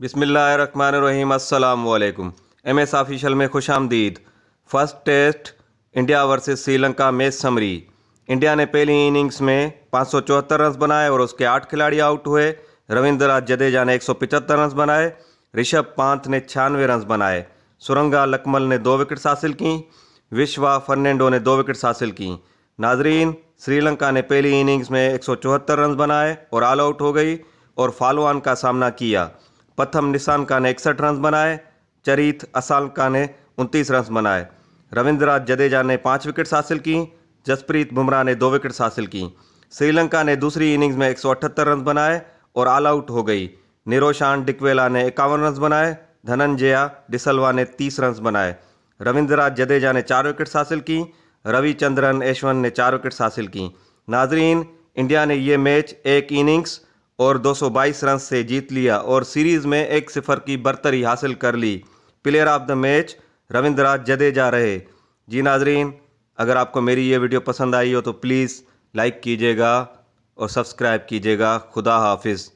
बिसमीम अल्लाम M S official में खुश आमदीद first test India versus Sri Lanka match summary. India ने पहली इनिंग्स में पाँच सौ चौहत्तर रन बनाए और उसके आठ खिलाड़ी आउट हुए। रविंद्र जडेजा ने एक सौ पिचहत्तर रन बनाए। ऋषभ पांत ने छियानवे रन बनाए। सुरंगा लकमल ने दो विकेट्स हासिल की। विश्वा फर्नेंडो ने दो विकेट्स हासिल की। नाजरीन, श्रीलंका ने पहली इनिंग्स में एक सौ चौहत्तर रन बनाए और ऑल आउट हो गई और फालोआन का सामना किया। प्रथम निशान का ने इकसठ रन बनाए, चरित का ने उनतीस रन बनाए। रविंद्र जडेजा ने पाँच विकेट्स हासिल की, जसप्रीत बुमराह ने दो विकेट्स हासिल की। श्रीलंका ने दूसरी इनिंग्स में एक सौ अठहत्तर रन बनाए और ऑल आउट हो गई। निरोशान डिकवेला ने इक्यावन रन बनाए, धनंजया डिसलवा ने तीस रन बनाए। रविंद्र जडेजा ने चार विकेट्स हासिल की, रविचंद्रन यशवन ने चार विकेट्स हासिल की। नाजरीन, इंडिया ने ये मैच एक इनिंग्स और 222 रन से जीत लिया और सीरीज़ में एक सिफर की बरतरी हासिल कर ली। Player of the match Ravindra Jadeja रहे। जी नाजरीन, अगर आपको मेरी ये वीडियो पसंद आई हो तो प्लीज़ लाइक कीजिएगा और सब्सक्राइब कीजिएगा। खुदा हाफिज़।